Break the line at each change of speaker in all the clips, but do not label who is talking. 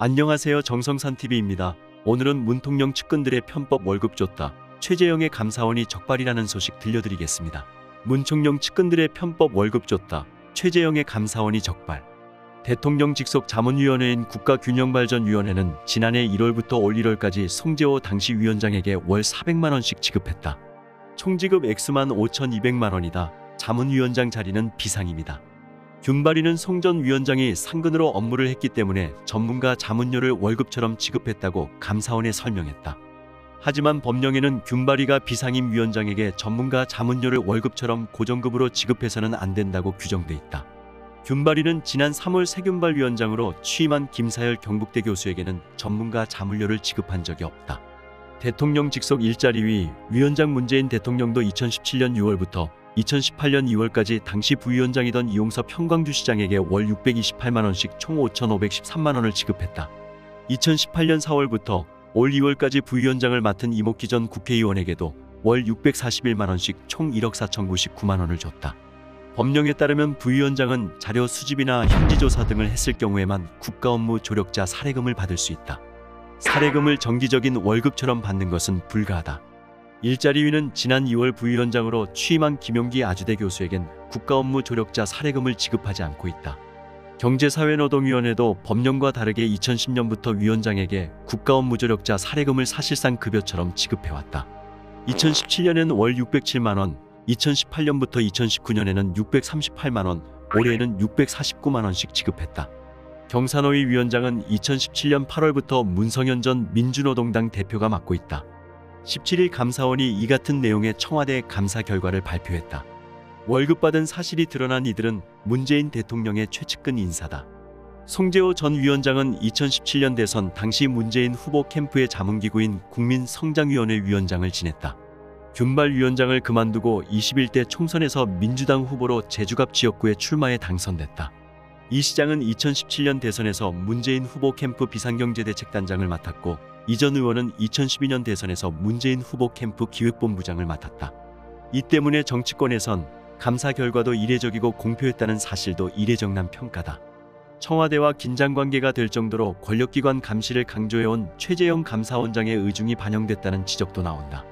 안녕하세요 정성산TV입니다. 오늘은 문통령 측근들의 편법 월급 줬다. 최재형의 감사원이 적발이라는 소식 들려드리겠습니다. 문총령 측근들의 편법 월급 줬다. 최재형의 감사원이 적발. 대통령 직속 자문위원회인 국가균형발전위원회는 지난해 1월부터 올 1월까지 송재호 당시 위원장에게 월 400만 원씩 지급했다. 총지급 액수만 5,200만 원이다. 자문위원장 자리는 비상입니다. 균발이는 송전 위원장이 상근으로 업무를 했기 때문에 전문가 자문료를 월급처럼 지급했다고 감사원에 설명했다. 하지만 법령에는 균발이가 비상임 위원장에게 전문가 자문료를 월급처럼 고정급으로 지급해서는 안 된다고 규정돼 있다. 균발이는 지난 3월 세균발 위원장으로 취임한 김사열 경북대 교수에게는 전문가 자문료를 지급한 적이 없다. 대통령 직속 일자리 위 위원장 문재인 대통령도 2017년 6월부터 2018년 2월까지 당시 부위원장이던 이용섭 평광주 시장에게 월 628만 원씩 총 5,513만 원을 지급했다. 2018년 4월부터 올 2월까지 부위원장을 맡은 이목기 전 국회의원에게도 월 641만 원씩 총 1억 4,099만 원을 줬다. 법령에 따르면 부위원장은 자료 수집이나 현지조사 등을 했을 경우에만 국가 업무 조력자 사례금을 받을 수 있다. 사례금을 정기적인 월급처럼 받는 것은 불가하다. 일자리위는 지난 2월 부위원장으로 취임한 김용기 아주대 교수에겐 국가 업무 조력자 사례금을 지급하지 않고 있다. 경제사회노동위원회도 법령과 다르게 2010년부터 위원장에게 국가 업무 조력자 사례금을 사실상 급여처럼 지급해왔다. 2017년에는 월 607만 원, 2018년부터 2019년에는 638만 원, 올해에는 649만 원씩 지급했다. 경산호위 위원장은 2017년 8월부터 문성현 전 민주노동당 대표가 맡고 있다. 17일 감사원이 이 같은 내용의 청와대 감사 결과를 발표했다. 월급 받은 사실이 드러난 이들은 문재인 대통령의 최측근 인사다. 송재호 전 위원장은 2017년 대선 당시 문재인 후보 캠프의 자문기구인 국민성장위원회 위원장을 지냈다. 균발 위원장을 그만두고 21대 총선에서 민주당 후보로 제주갑 지역구에 출마해 당선됐다. 이 시장은 2017년 대선에서 문재인 후보 캠프 비상경제대책단장을 맡았고 이전 의원은 2012년 대선에서 문재인 후보 캠프 기획본부장을 맡았다. 이 때문에 정치권에선 감사 결과도 이례적이고 공표했다는 사실도 이례적난 평가다. 청와대와 긴장관계가 될 정도로 권력기관 감시를 강조해온 최재형 감사원장의 의중이 반영됐다는 지적도 나온다.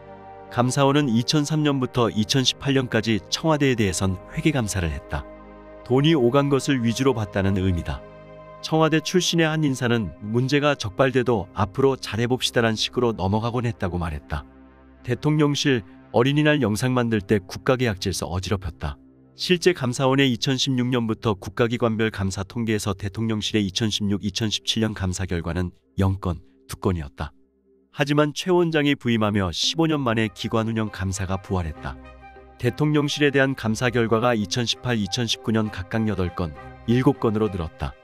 감사원은 2003년부터 2018년까지 청와대에 대해선 회계감사를 했다. 돈이 오간 것을 위주로 봤다는 의미다. 청와대 출신의 한 인사는 문제가 적발돼도 앞으로 잘해봅시다란 식으로 넘어가곤 했다고 말했다. 대통령실 어린이날 영상 만들 때 국가계약질서 어지럽혔다. 실제 감사원의 2016년부터 국가기관별 감사 통계에서 대통령실의 2016-2017년 감사 결과는 0건, 2건이었다. 하지만 최 원장이 부임하며 15년 만에 기관 운영 감사가 부활했다. 대통령실에 대한 감사 결과가 2018-2019년 각각 8건, 7건으로 늘었다.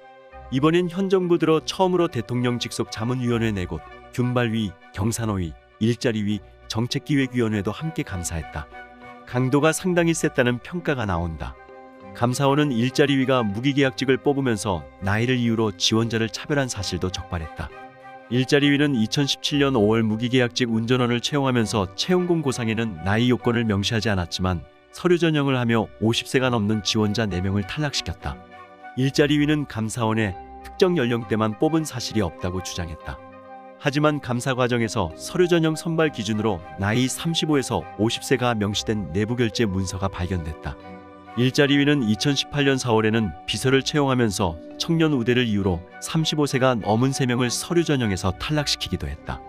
이번엔 현 정부 들어 처음으로 대통령 직속 자문위원회 내곳, 균발위, 경산호위, 일자리위, 정책기획위원회도 함께 감사했다. 강도가 상당히 셌다는 평가가 나온다. 감사원은 일자리위가 무기계약직을 뽑으면서 나이를 이유로 지원자를 차별한 사실도 적발했다. 일자리위는 2017년 5월 무기계약직 운전원을 채용하면서 채용공 고상에는 나이 요건을 명시하지 않았지만 서류 전형을 하며 50세가 넘는 지원자 4명을 탈락시켰다. 일자리 위는 감사원에 특정 연령대만 뽑은 사실이 없다고 주장했다. 하지만 감사 과정에서 서류 전형 선발 기준으로 나이 35에서 50세가 명시된 내부 결제 문서가 발견됐다. 일자리위는 2018년 4월에는 비서를 채용하면서 청년 우대를 이유로 35세가 넘은 3명을 서류 전형에서 탈락시키기도 했다.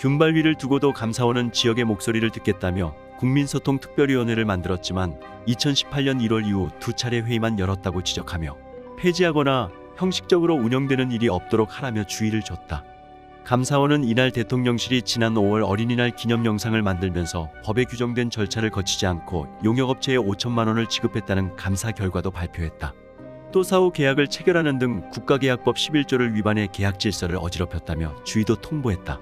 균발위를 두고도 감사원은 지역의 목소리를 듣겠다며 국민소통특별위원회를 만들었지만 2018년 1월 이후 두 차례 회의만 열었다고 지적하며 폐지하거나 형식적으로 운영되는 일이 없도록 하라며 주의를 줬다. 감사원은 이날 대통령실이 지난 5월 어린이날 기념 영상을 만들면서 법에 규정된 절차를 거치지 않고 용역업체에 5천만 원을 지급했다는 감사 결과도 발표했다. 또 사후 계약을 체결하는 등 국가계약법 11조를 위반해 계약 질서를 어지럽혔다며 주의도 통보했다.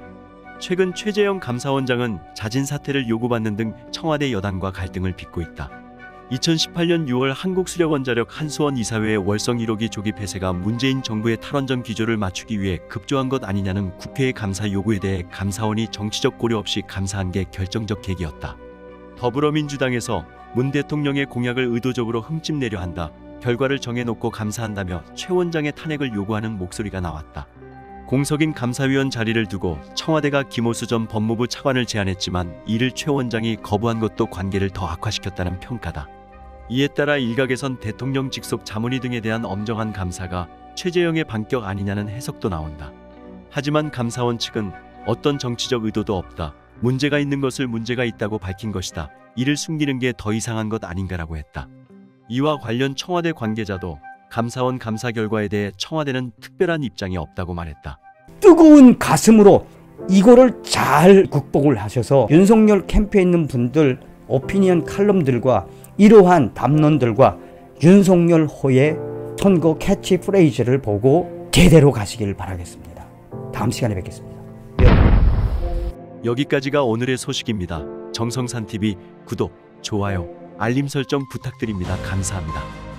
최근 최재형 감사원장은 자진 사퇴를 요구받는 등 청와대 여당과 갈등을 빚고 있다. 2018년 6월 한국수력원자력 한수원 이사회의 월성 1호기 조기 폐쇄가 문재인 정부의 탈원전 기조를 맞추기 위해 급조한 것 아니냐는 국회의 감사 요구에 대해 감사원이 정치적 고려 없이 감사한 게 결정적 계기였다. 더불어민주당에서 문 대통령의 공약을 의도적으로 흠집내려 한다. 결과를 정해놓고 감사한다며 최 원장의 탄핵을 요구하는 목소리가 나왔다. 공석인 감사위원 자리를 두고 청와대가 김호수 전 법무부 차관을 제안했지만 이를 최 원장이 거부한 것도 관계를 더 악화시켰다는 평가다. 이에 따라 일각에선 대통령 직속 자문위 등에 대한 엄정한 감사가 최재형의 반격 아니냐는 해석도 나온다. 하지만 감사원 측은 어떤 정치적 의도도 없다. 문제가 있는 것을 문제가 있다고 밝힌 것이다. 이를 숨기는 게 더 이상한 것 아닌가라고 했다. 이와 관련 청와대 관계자도 감사원 감사 결과에 대해 청와대는 특별한 입장이 없다고 말했다.
뜨거운 가슴으로 이거를 잘 극복을 하셔서 윤석열 캠프에 있는 분들 오피니언 칼럼들과 이러한 담론들과 윤석열 호의 선거 캐치 프레이즈를 보고 제대로 가시길 바라겠습니다. 다음 시간에 뵙겠습니다.
여기까지가 오늘의 소식입니다. 정성산 TV 구독, 좋아요, 알림 설정 부탁드립니다. 감사합니다.